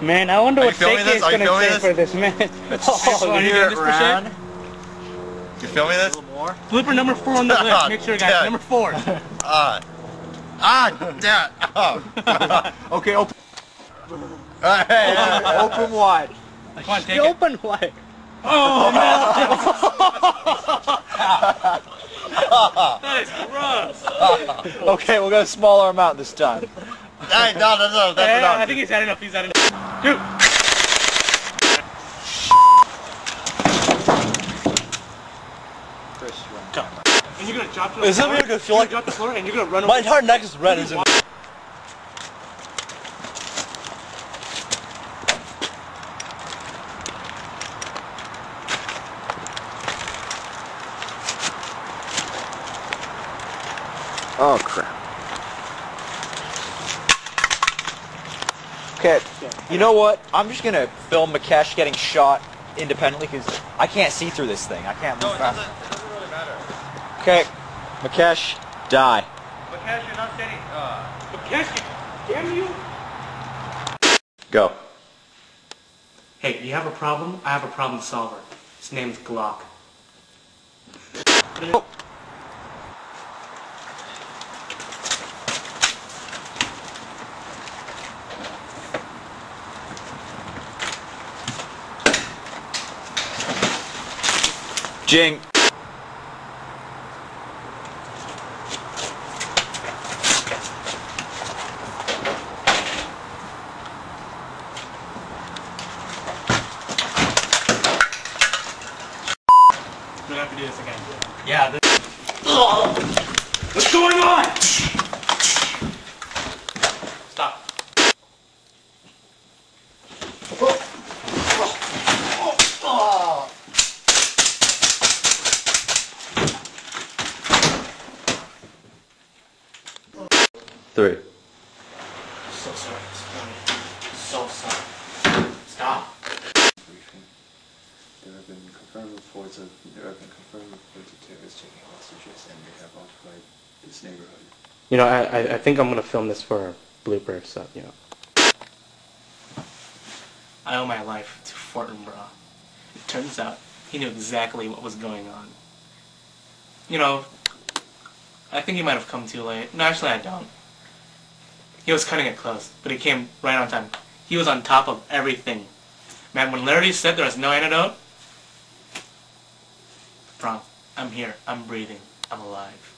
Man, I wonder what you filming Shaky is this? Are you gonna filming say this? for this, man. Oh, Are you yeah. doing this for Shay? You filming this? more? Blooper number four on the list. Make sure, guys. Yeah. Number four. Ah. Ah, damn. Oh. Okay, open, hey, hey, hey. open wide. Come on, take You it. open wide. Oh, man. that is gross. Okay, we'll go a smaller amount this time. Hey, no, no, no, that's Yeah, enough. I think he's had enough. He's had enough. Dude. And you're gonna drop to the Is floor. really gonna feel like- drop the floor and you're gonna run My entire neck is red. Is it? Oh crap. Okay, you know what? I'm just gonna film Makesh getting shot independently because I can't see through this thing. I can't No, move it fast. doesn't, it doesn't really matter. Okay, Makesh, die. But Cash, you're not standing. Uh, But Casky, damn you. Go. Hey, you have a problem? I have a problem solver. His name's Glock. Jing. We have to do this again. Yeah. This... Oh! What's going on? Stop. Three. So sorry. So sorry. Stop. briefing. There have been confirmed reports of there have been confirmed reports of terrorists taking hostages, and they have occupied this neighborhood. You know, I, I, I think I'm gonna film this for a blooper, so, you know. I owe my life to Fortinbras. It turns out he knew exactly what was going on. You know, I think he might have come too late. No, actually I don't. He was cutting it close, but he came right on time. He was on top of everything. Man, when Larry said there was no antidote, Bronx, I'm here, I'm breathing, I'm alive.